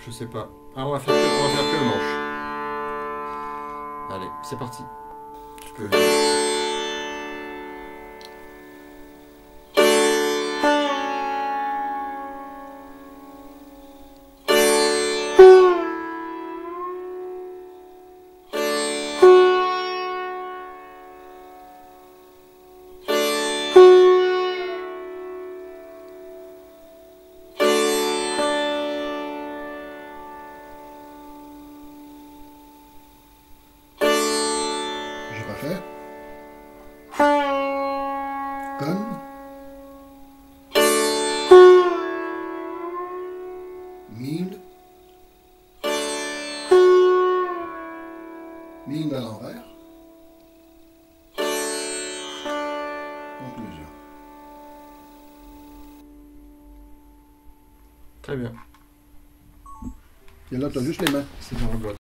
je sais pas. Ah, on va faire que, on va faire que le manche. Allez, c'est parti. Tu peux. Refais. Comme. Mine. Mine à l'envers. Conclusion. Très bien. Et là, tu as juste les mains. C'est dans la boîte.